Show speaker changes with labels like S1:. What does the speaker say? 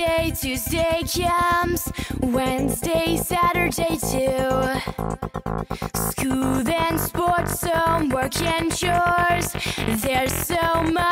S1: Tuesday comes, Wednesday, Saturday too. School and sports, homework and chores. There's so much.